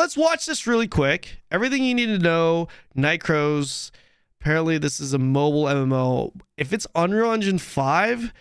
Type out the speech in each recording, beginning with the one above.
let's watch this really quick. Everything you need to know. Nightcrows. Apparently, this is a mobile MMO. If it's Unreal Engine 5,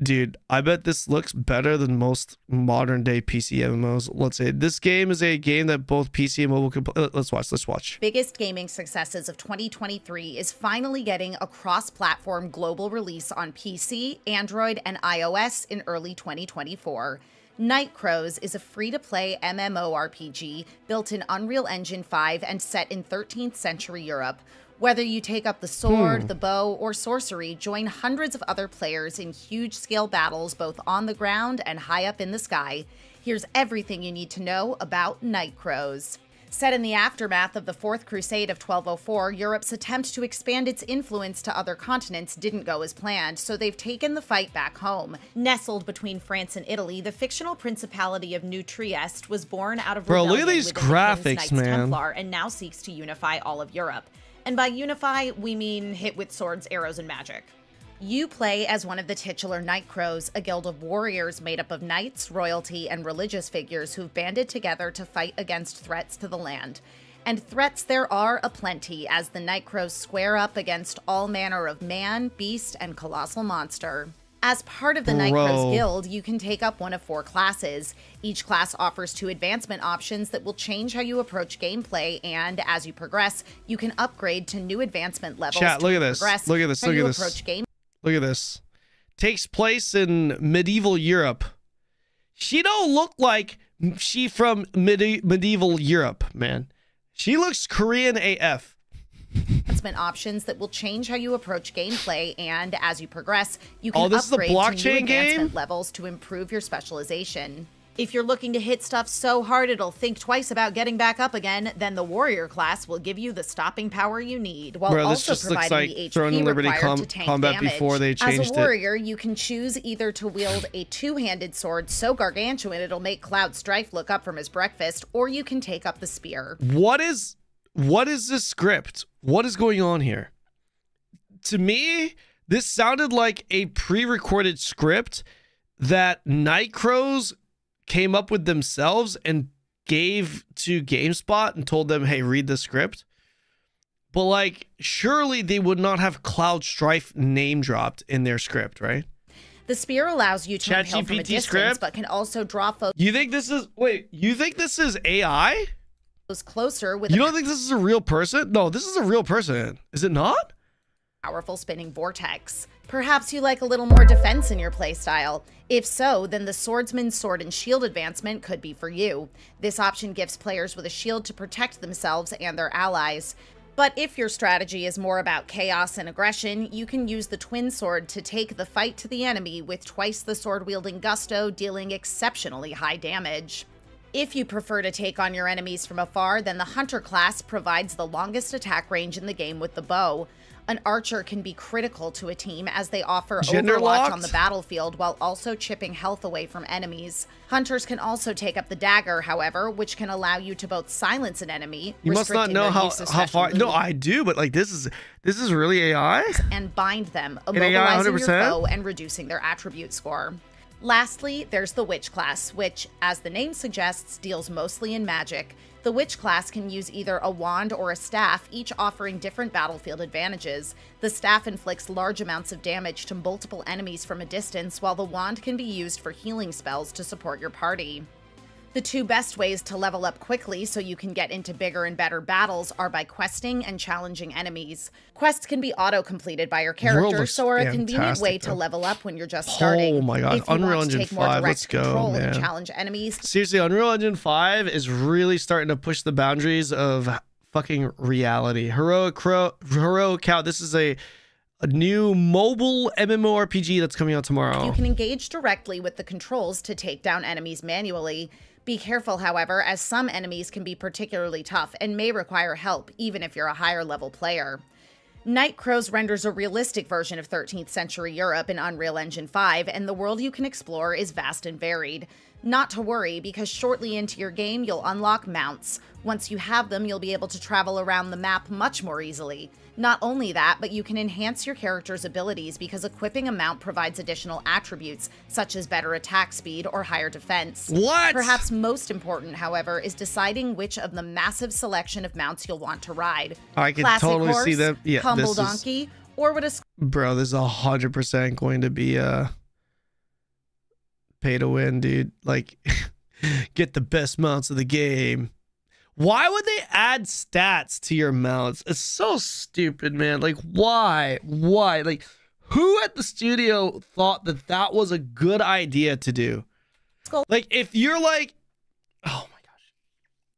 dude, I bet this looks better than most modern day PC MMOs. Let's say this game is a game that both PC and mobile can play. Uh, let's watch. Let's watch. Biggest gaming successes of 2023 is finally getting a cross platform global release on PC, Android, and iOS in early 2024. Nightcrows is a free to play MMORPG built in Unreal Engine 5 and set in 13th century Europe. Whether you take up the sword, Hmm. the bow, or sorcery, join hundreds of other players in huge scale battles both on the ground and high up in the sky. Here's everything you need to know about Nightcrows. Set in the aftermath of the Fourth Crusade of 1204, Europe's attempt to expand its influence to other continents didn't go as planned, so they've taken the fight back home. Nestled between France and Italy, the fictional principality of New Trieste was born out of Bro, look at rebellion these within the Knights man. Templar and now seeks to unify all of Europe. And by unify, we mean hit with swords, arrows, and magic. You play as one of the titular Nightcrows, a guild of warriors made up of knights, royalty, and religious figures who've banded together to fight against threats to the land. And threats there are aplenty as the Nightcrows square up against all manner of man, beast, and colossal monster. As part of the Bro. Nightcrows Guild, you can take up one of four classes. Each class offers two advancement options that will change how you approach gameplay, and as you progress, you can upgrade to new advancement levels. Chat, look at this. progress Look at this. Look at this. approach game Look at this. Takes place in medieval Europe. She don't look like she from medi- medieval Europe, man. She looks Korean AF. advancement options that will change how you approach gameplay, and as you progress, you can Oh, this is a upgrade to new blockchain advancement game? levels to improve your specialization. If you're looking to hit stuff so hard it'll think twice about getting back up again, then the warrior class will give you the stopping power you need, while Bro, this also just looks providing like the HP Throne of Liberty required com- to tank combat damage. before they As changed a it. warrior, you can choose either to wield a two-handed sword so gargantuan it'll make Cloud Strife look up from his breakfast, or you can take up the spear. What is what is this script? What is going on here? To me, this sounded like a pre-recorded script that Nightcrows came up with themselves and gave to GameSpot and told them, "Hey, read the script." But like, surely they would not have Cloud Strife name dropped in their script, right? The spear allows you to impale from a distance, script? but can also draw foes You think this is wait? You think this is AI? closer with You don't think this is a real person? No, this is a real person. Is it not? powerful spinning vortex. Perhaps you like a little more defense in your playstyle. If so, then the Swordsman's Sword and Shield advancement could be for you. This option gives players with a shield to protect themselves and their allies. But if your strategy is more about chaos and aggression, you can use the Twin Sword to take the fight to the enemy with twice the sword wielding gusto, dealing exceptionally high damage. If you prefer to take on your enemies from afar, then the Hunter class provides the longest attack range in the game with the bow. An archer can be critical to a team as they offer Gender overwatch locked? on the battlefield while also chipping health away from enemies. Hunters can also take up the dagger, however, which can allow you to both silence an enemy, You must not know how how far. No, I do, but like this is this is really AI. and bind them, immobilizing your foe and reducing their attribute score. Lastly, there's the Witch class, which, as the name suggests, deals mostly in magic. The Witch class can use either a wand or a staff, each offering different battlefield advantages. The staff inflicts large amounts of damage to multiple enemies from a distance, while the wand can be used for healing spells to support your party. The two best ways to level up quickly so you can get into bigger and better battles are by questing and challenging enemies. Quests can be auto completed by your character, so are a convenient way to level up when you're just oh starting. Oh my God, Unreal Engine more 5, direct let's go, man. challenge enemies, Seriously, Unreal Engine 5 is really starting to push the boundaries of fucking reality. Heroic Crow, Heroic Cow. This is a a new mobile MMORPG that's coming out tomorrow. you can engage directly with the controls to take down enemies manually. Be careful, however, as some enemies can be particularly tough and may require help, even if you're a higher level player. Night Crows renders a realistic version of 13th century Europe in Unreal Engine 5, and the world you can explore is vast and varied. Not to worry, because shortly into your game, you'll unlock mounts. Once you have them, you'll be able to travel around the map much more easily. Not only that, but you can enhance your character's abilities because equipping a mount provides additional attributes, such as better attack speed or higher defense. What? Perhaps most important, however, is deciding which of the massive selection of mounts you'll want to ride. I can Classic totally horse, see that. Yeah, humble this is- donkey, or would a bro, this is a hundred percent going to be a pay to win, dude. Like, get the best mounts of the game. Why would they add stats to your mounts? It's so stupid, man. Like, why? Why? Like, who at the studio thought that that was a good idea to do? Like, if you're like, oh my gosh,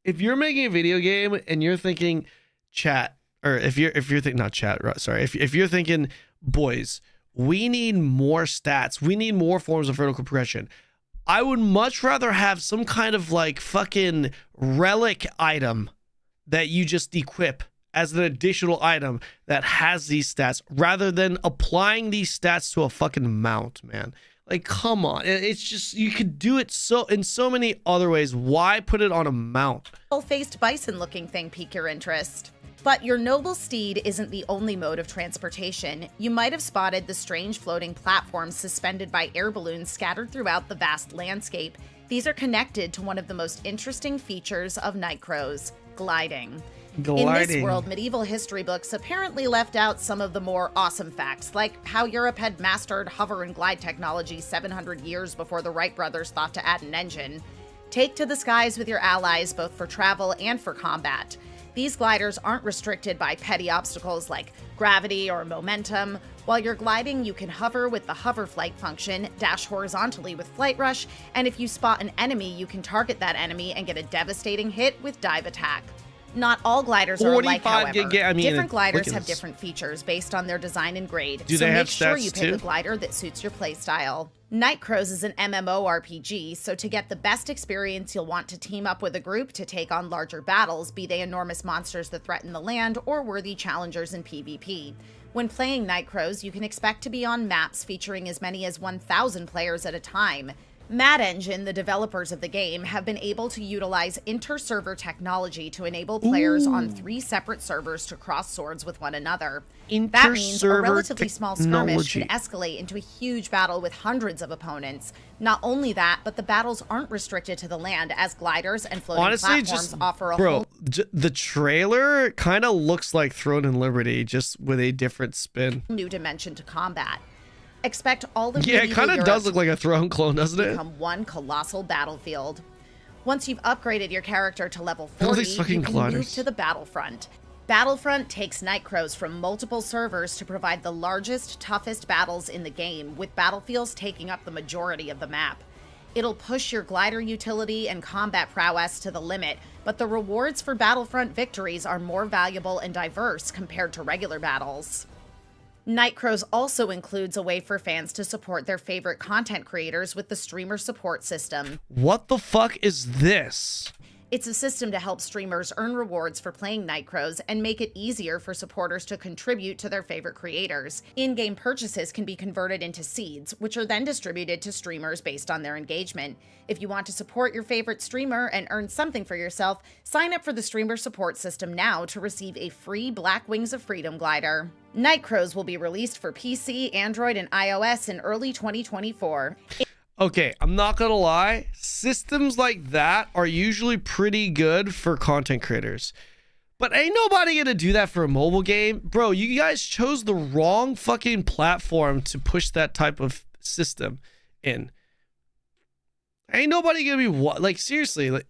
if you're making a video game and you're thinking, chat, or if you're if you're thinking not chat, right, sorry, if if you're thinking, boys, we need more stats, we need more forms of vertical progression. I would much rather have some kind of like fucking relic item that you just equip as an additional item that has these stats rather than applying these stats to a fucking mount, man. Like, come on. It's just, you could do it so in so many other ways. Why put it on a mount? faced bison looking thing pique your interest. But your noble steed isn't the only mode of transportation. You might have spotted the strange floating platforms suspended by air balloons scattered throughout the vast landscape. These are connected to one of the most interesting features of Nightcrows gliding. gliding. In this world, medieval history books apparently left out some of the more awesome facts, like how Europe had mastered hover and glide technology 700 years before the Wright brothers thought to add an engine. Take to the skies with your allies both for travel and for combat. These gliders aren't restricted by petty obstacles like gravity or momentum. While you're gliding, you can hover with the hover flight function, dash horizontally with flight rush, and if you spot an enemy, you can target that enemy and get a devastating hit with dive attack. Not all gliders are alike, 45 however. gig- I mean, different gliders have different features based on their design and grade. Do so they make have sure you pick too? a glider that suits your playstyle. Nightcrows is an MMORPG, so to get the best experience, you'll want to team up with a group to take on larger battles, be they enormous monsters that threaten the land or worthy challengers in PvP. When playing Nightcrows, you can expect to be on maps featuring as many as 1,000 players at a time. Madngine, the developers of the game, have been able to utilize inter-server technology to enable players on three separate servers to cross swords with one another. That means a relatively small skirmish can escalate into a huge battle with hundreds of opponents. Not only that, but the battles aren't restricted to the land, as gliders and floating Honestly, platforms just offer a bro, the trailer kind of looks like Throne and Liberty, just with a different spin. new dimension to combat. Expect all of Yeah, it kind of does look like a Throne clone, doesn't it? become one colossal battlefield. Once you've upgraded your character to level 40, you can move to the battlefront. Battlefront takes Nightcrows from multiple servers to provide the largest, toughest battles in the game, with battlefields taking up the majority of the map. It'll push your glider utility and combat prowess to the limit, but the rewards for Battlefront victories are more valuable and diverse compared to regular battles. Nightcrows also includes a way for fans to support their favorite content creators with the streamer support system. What the fuck is this? It's a system to help streamers earn rewards for playing Nightcrows and make it easier for supporters to contribute to their favorite creators. In game purchases can be converted into seeds, which are then distributed to streamers based on their engagement. If you want to support your favorite streamer and earn something for yourself, sign up for the streamer support system now to receive a free Black Wings of Freedom glider. Nightcrows will be released for PC, Android, and iOS in early 2024. Okay, I'm not gonna lie. Systems like that are usually pretty good for content creators. But ain't nobody gonna do that for a mobile game. Bro, you guys chose the wrong fucking platform to push that type of system in. Ain't nobody gonna be what like seriously, like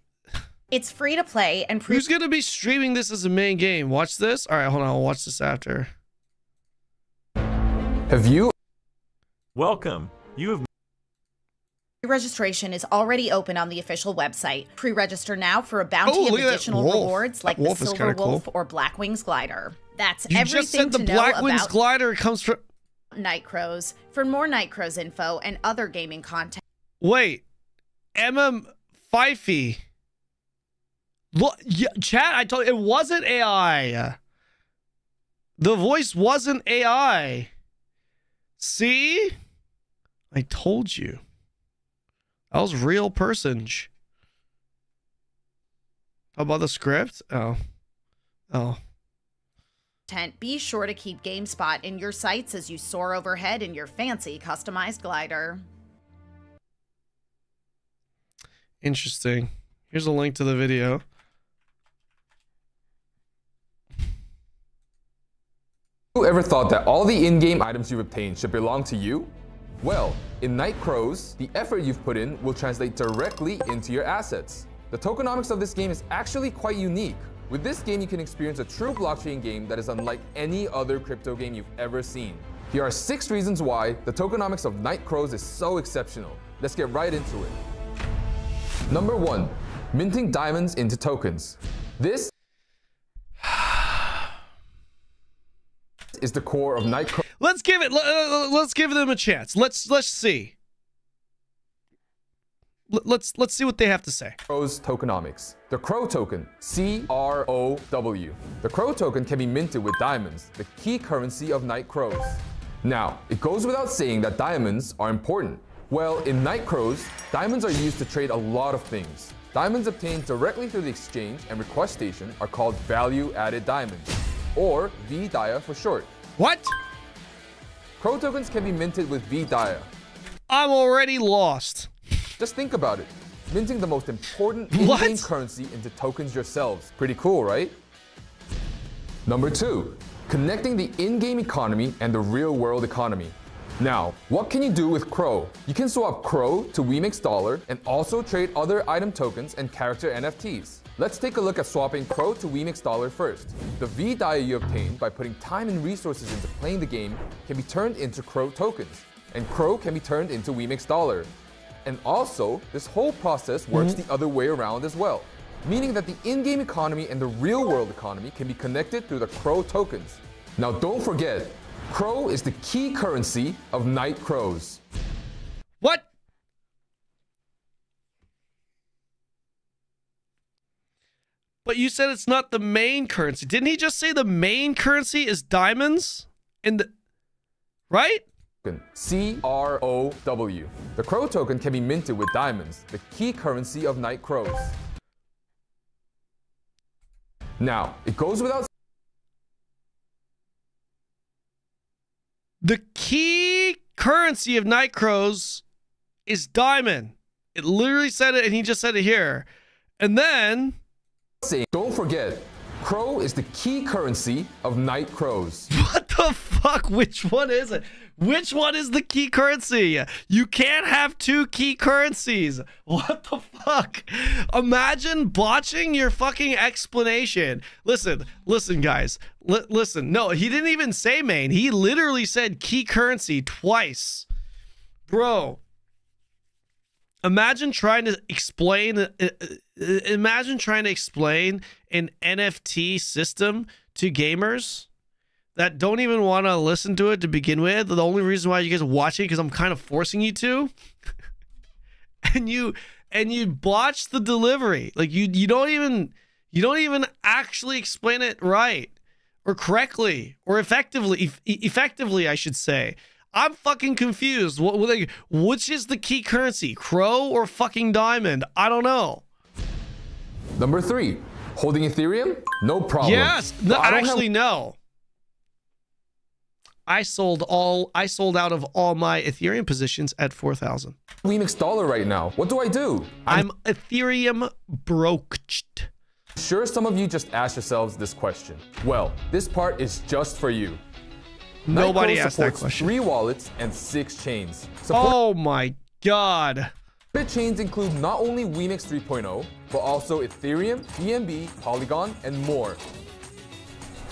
It's free to play and who's gonna be streaming this as a main game? Watch this? Alright, hold on, I'll watch this after. Have you Welcome. You have Registration is already open on the official website. Pre-register now for a bounty Oh, of look at that additional rewards like the Silver kinda cool. Wolf or Black Wings glider. That's You everything just said the Black Wings glider comes from Nightcrows. For more Nightcrows info and other gaming content, Wait, MM Fifey. Look, yeah, chat. I told you it wasn't AI. The voice wasn't AI. See, I told you. That was real person. How about the script? Oh. Oh. Tent, be sure to keep GameSpot in your sights as you soar overhead in your fancy customized glider. Interesting. Here's a link to the video. Who ever thought that all the in-game items you've obtained should belong to you? Well, in Night Crows, the effort you've put in will translate directly into your assets. The tokenomics of this game is actually quite unique. With this game, you can experience a true blockchain game that is unlike any other crypto game you've ever seen. Here are six reasons why the tokenomics of Night Crows is so exceptional. Let's get right into it. Number one, minting diamonds into tokens. This is the core of Night Crows. Let's give it. Uh, let's give them a chance. Let's let's see. Let's let's see what they have to say. Crow's tokenomics. The Crow token, C-R-O-W. The Crow token can be minted with diamonds, the key currency of Night Crows. Now, it goes without saying that diamonds are important. Well, in Night Crows, diamonds are used to trade a lot of things. Diamonds obtained directly through the exchange and request station are called value-added diamonds, or VDIA for short. What? Crow tokens can be minted with VDIA. I'm already lost. Just think about it. Minting the most important in-game currency into tokens yourselves. Pretty cool, right? Number two, connecting the in-game economy and the real-world economy. Now, what can you do with Crow? You can swap Crow to WeMix Dollar and also trade other item tokens and character NFTs. Let's take a look at swapping Crow to WeMix Dollar first. The VDIA you obtain by putting time and resources into playing the game can be turned into Crow tokens, and Crow can be turned into WeMix Dollar. And also, this whole process works mm -hmm. the other way around as well, meaning that the in-game economy and the real-world economy can be connected through the Crow tokens. Now don't forget, Crow is the key currency of Night Crows. What? But you said it's not the main currency. Didn't he just say the main currency is diamonds? In the right? C-R-O-W. The Crow token can be minted with diamonds, the key currency of Night Crows. Now, it goes without The key currency of Night Crows is diamond. It literally said it, and he just said it here. And then. Don't forget, Crow is the key currency of Night Crows. What the fuck? Which one is it? Which one is the key currency? You can't have two key currencies. What the fuck? Imagine botching your fucking explanation. Listen, listen, guys. L listen. No, he didn't even say main. He literally said key currency twice. Bro, imagine trying to explain uh, uh, imagine trying to explain an NFT system to gamers that don't even want to listen to it to begin with. The only reason why you guys are watching because I'm kind of forcing you to. and you and you botch the delivery. Like you you don't even you don't even actually explain it right or correctly or effectively e effectively I should say. I'm fucking confused. What, what, which is the key currency? Crow or fucking diamond? I don't know. Number three, holding Ethereum? No problem. Yes. No, actually, no. I sold all I sold out of all my Ethereum positions at 4,000. WeMix dollar right now. What do I do? I'm, I'm Ethereum broked. Sure some of you just asked yourselves this question. Well, this part is just for you. Nobody asked that question. Three wallets and six chains. Support oh my god. The chains include not only WeMix 3.0, but also Ethereum, BNB, Polygon, and more.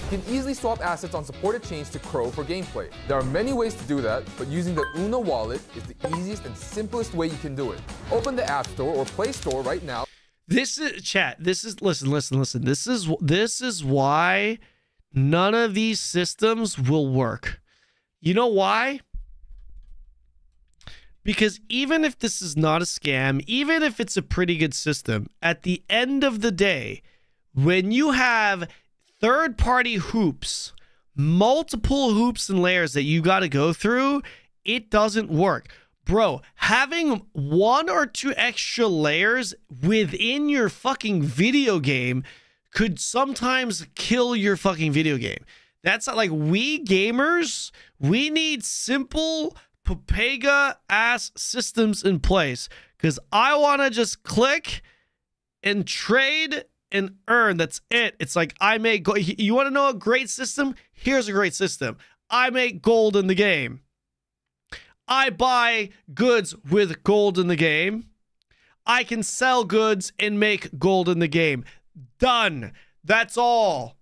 You can easily swap assets on supported chains to Crow for gameplay. There are many ways to do that, but using the Una wallet is the easiest and simplest way you can do it. Open the App Store or Play Store right now. This is chat. This is listen, listen, listen. This is this is why none of these systems will work. You know why? Because even if this is not a scam, even if it's a pretty good system, at the end of the day, when you have third party hoops, multiple hoops and layers that you got to go through, it doesn't work. bro, having one or two extra layers within your fucking video game could sometimes kill your fucking video game. That's not like we gamers, we need simple Pepega ass systems in place because I want to just click and trade and earn. That's it. It's like I make go- you want to know a great system? Here's a great system. I make gold in the game. I buy goods with gold in the game. I can sell goods and make gold in the game. Done. That's all.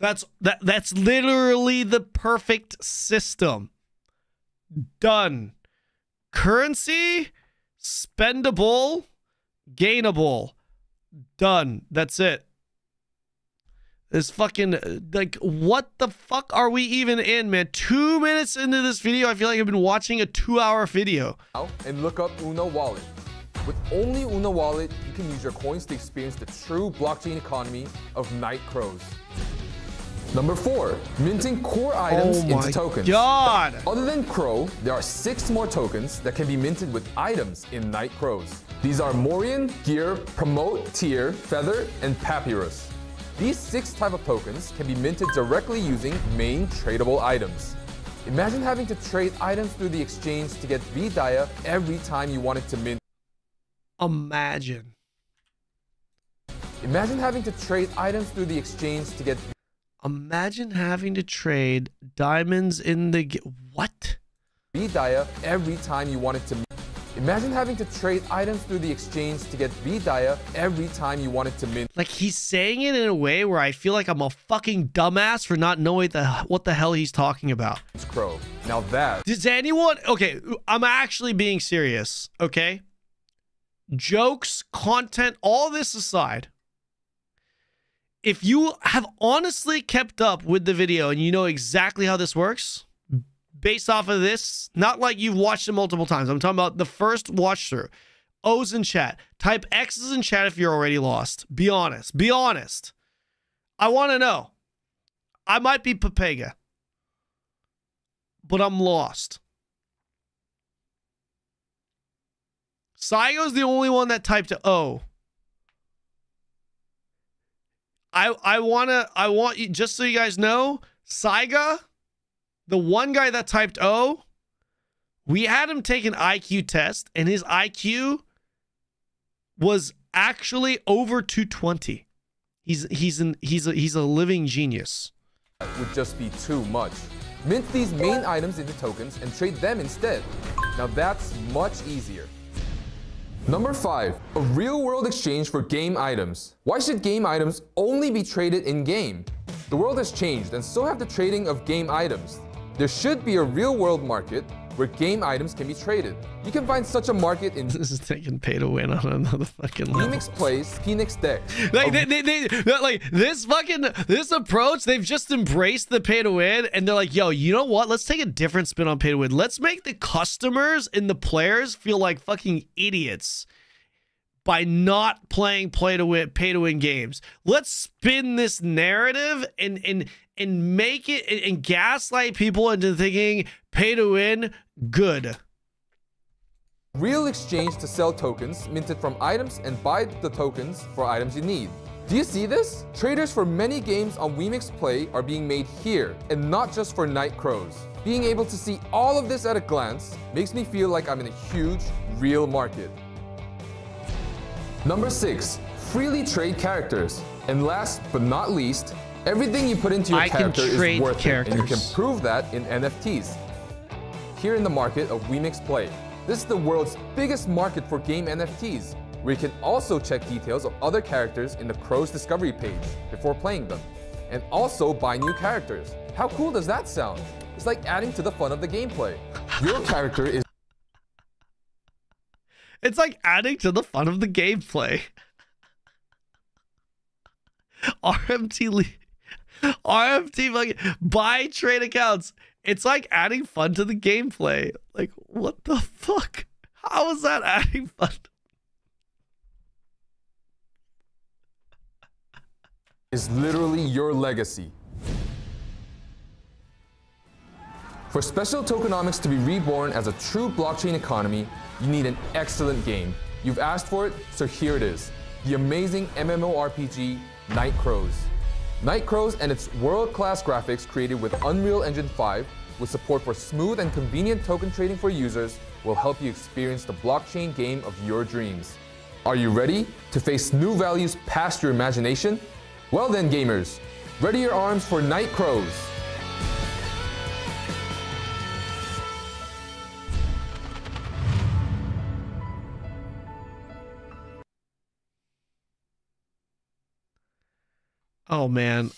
That's that that's literally the perfect system. Done. Currency spendable, gainable. Done. That's it. This fucking like what the fuck are we even in, man? Two minutes into this video, I feel like I've been watching a two-hour video. And look up Una Wallet. With only Una Wallet, you can use your coins to experience the true blockchain economy of Night Crows. Number four, minting core items oh into tokens. God. Other than Crow, there are six more tokens that can be minted with items in Night Crows. These are Morion, Gear, Promote, Tier, Feather, and Papyrus. These six type of tokens can be minted directly using main tradable items. Imagine having to trade items through the exchange to get VDIA every time you wanted to mint. Imagine. Imagine having to trade items through the exchange to get Imagine having to trade diamonds in the what? VDIA every time you wanted to. Imagine having to trade items through the exchange to get VDIA every time you wanted to mint. Like he's saying it in a way where I feel like I'm a fucking dumbass for not knowing the what the hell he's talking about. It's Crow. Now that. Does anyone? Okay, I'm actually being serious. Okay. Jokes, content, all this aside if you have honestly kept up with the video and you know exactly how this works, based off of this, not like you've watched it multiple times. I'm talking about the first watch through. O's in chat. Type X's in chat if you're already lost. Be honest. Be honest. I want to know. I might be Pepega, but I'm lost. Saigo's the only one that typed O. I I wanna I want you just so you guys know, Saiga, the one guy that typed O, we had him take an IQ test, and his IQ was actually over 220. He's he's an he's a he's a living genius. Would just be too much. Mint these main items into tokens and trade them instead. Now that's much easier. Number 5. A real-world exchange for game items. Why should game items only be traded in-game? The world has changed and so have the trading of game items. There should be a real-world market where game items can be traded. You can find such a market in this is taking pay to win on another fucking level. Phoenix Place, Phoenix Deck. Like oh. they, they, they, like this fucking this approach, they've just embraced the pay to win, and they're like, yo, you know what? Let's take a different spin on pay to win. Let's make the customers and the players feel like fucking idiots by not playing play to win pay to win games. Let's spin this narrative and and and make it and, gaslight people into thinking pay to win good. Real exchange to sell tokens minted from items and buy the tokens for items you need. Do you see this? Traders for many games on WeMix Play are being made here, and not just for Night Crows. Being able to see all of this at a glance makes me feel like I'm in a huge, real market. Number 6. Freely trade characters. And last but not least, everything you put into your I character is worth characters. it, and you can prove that in NFTs. Here in the market of WeMix Play, this is the world's biggest market for game NFTs, where you can also check details of other characters in the Crow's discovery page before playing them, and also buy new characters. How cool does that sound? It's like adding to the fun of the gameplay. Your character is It's like adding to the fun of the gameplay. RMT RMT like buy trade accounts. It's like adding fun to the gameplay. Like what the fuck? How is that adding fun? is literally your legacy. For special tokenomics to be reborn as a true blockchain economy, you need an excellent game. You've asked for it, so here it is. The amazing MMORPG, Night Crows. Night Crows and its world-class graphics created with Unreal Engine 5 with support for smooth and convenient token trading for users will help you experience the blockchain game of your dreams. Are you ready to face new values past your imagination? Well then, gamers, ready your arms for Night Crows. Oh man,